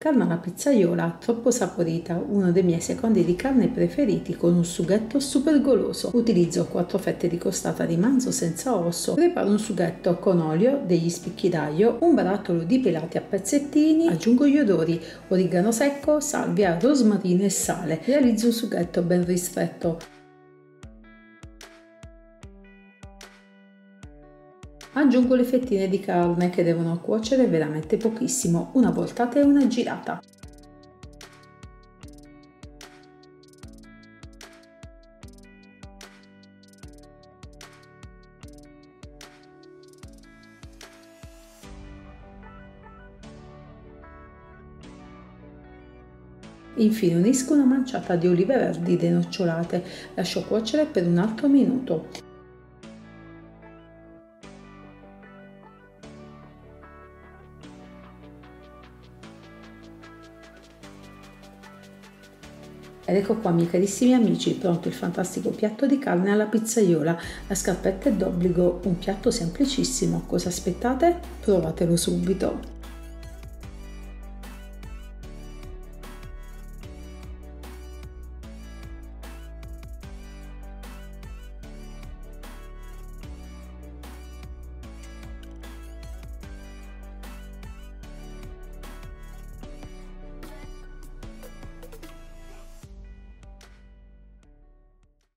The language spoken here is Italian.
Carne alla pizzaiola, troppo saporita, uno dei miei secondi di carne preferiti con un sughetto super goloso. Utilizzo 4 fette di costata di manzo senza osso. Preparo un sughetto con olio, degli spicchi d'aglio, un barattolo di pelati a pezzettini, aggiungo gli odori, origano secco, salvia, rosmarino e sale. Realizzo un sughetto ben ristretto. Aggiungo le fettine di carne che devono cuocere veramente pochissimo, una voltata e una girata. Infine unisco una manciata di olive verdi denocciolate, lascio cuocere per un altro minuto. Ed ecco qua miei carissimi amici, pronto il fantastico piatto di carne alla pizzaiola. La scarpetta è d'obbligo, un piatto semplicissimo. Cosa aspettate? Provatelo subito!